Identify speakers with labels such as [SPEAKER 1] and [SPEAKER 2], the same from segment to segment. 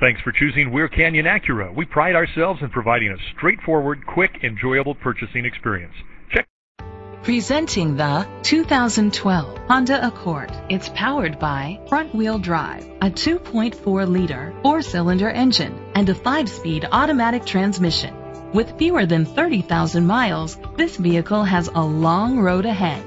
[SPEAKER 1] Thanks for choosing Weir Canyon Acura. We pride ourselves in providing a straightforward, quick, enjoyable purchasing experience. Check.
[SPEAKER 2] Presenting the 2012 Honda Accord. It's powered by front-wheel drive, a 2.4-liter four-cylinder engine, and a five-speed automatic transmission. With fewer than 30,000 miles, this vehicle has a long road ahead.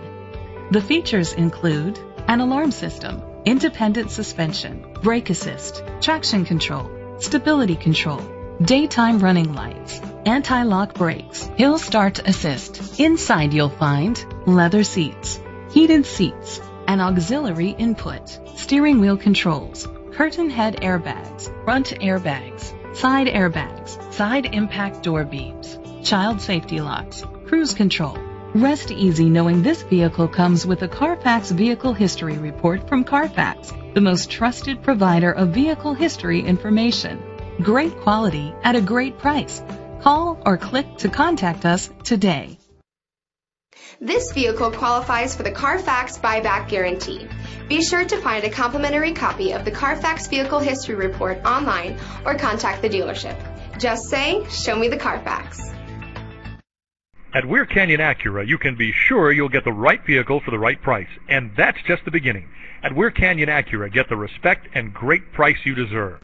[SPEAKER 2] The features include an alarm system, independent suspension, brake assist, traction control, stability control, daytime running lights, anti-lock brakes, hill start assist. Inside you'll find leather seats, heated seats, an auxiliary input, steering wheel controls, curtain head airbags, front airbags, side airbags, side impact door beams, child safety locks, cruise control. Rest easy knowing this vehicle comes with a Carfax Vehicle History Report from Carfax, the most trusted provider of vehicle history information. Great quality at a great price. Call or click to contact us today.
[SPEAKER 3] This vehicle qualifies for the Carfax buyback guarantee. Be sure to find a complimentary copy of the Carfax Vehicle History Report online or contact the dealership. Just say, Show me the Carfax.
[SPEAKER 1] At Weir Canyon Acura, you can be sure you'll get the right vehicle for the right price. And that's just the beginning. At Weir Canyon Acura, get the respect and great price you deserve.